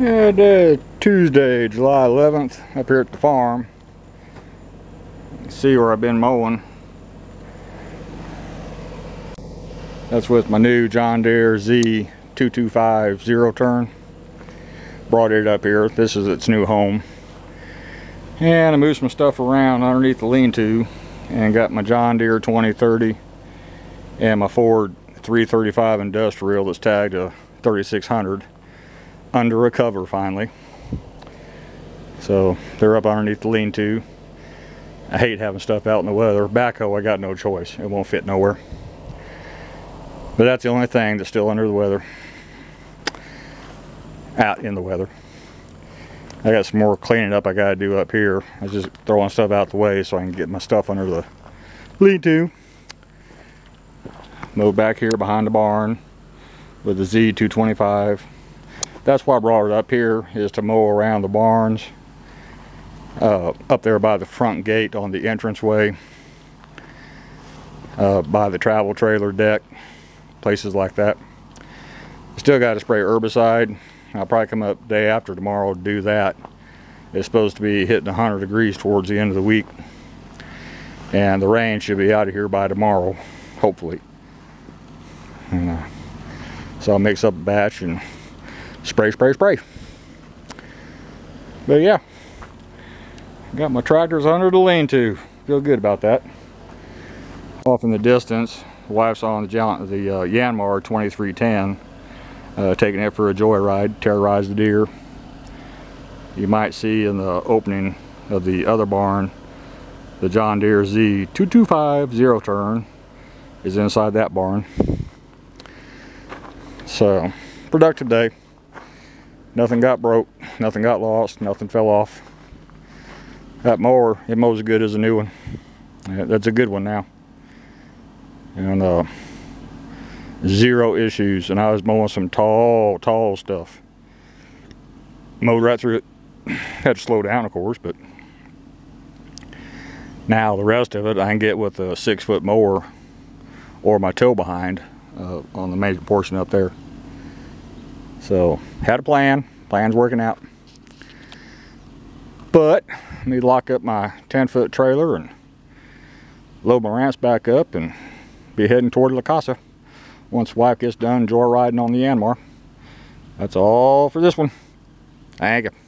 Uh, Tuesday, July 11th, up here at the farm. See where I've been mowing. That's with my new John Deere Z225 zero turn. Brought it up here. This is its new home. And I moved some stuff around underneath the lean-to and got my John Deere 2030 and my Ford 335 industrial that's tagged to 3600 under a cover finally. So they're up underneath the lean-to. I hate having stuff out in the weather. Backhoe, I got no choice. It won't fit nowhere. But that's the only thing that's still under the weather. Out in the weather. I got some more cleaning up I gotta do up here. I just throwing stuff out the way so I can get my stuff under the lean-to. Move back here behind the barn with the Z225 that's why I brought it up here is to mow around the barns uh, up there by the front gate on the entranceway uh, by the travel trailer deck places like that. Still got to spray herbicide. I'll probably come up day after tomorrow to do that. It's supposed to be hitting 100 degrees towards the end of the week. And the rain should be out of here by tomorrow hopefully. And, uh, so I'll mix up a batch and spray, spray, spray. But yeah, got my tractors under the lean-to. Feel good about that. Off in the distance, the wife's on the, the uh, Yanmar 2310, uh, taking it for a joyride, terrorize the deer. You might see in the opening of the other barn, the John Deere Z225 zero turn is inside that barn. So, productive day nothing got broke nothing got lost nothing fell off. That mower it mows as good as a new one. That's a good one now. And uh, zero issues and I was mowing some tall tall stuff. Mowed right through it. Had to slow down of course but now the rest of it I can get with a six foot mower or my tow behind uh, on the major portion up there so had a plan, plan's working out. But I need to lock up my 10 foot trailer and load my ramps back up and be heading toward La Casa once wife gets done joyriding on the Yanmar. That's all for this one. Thank you.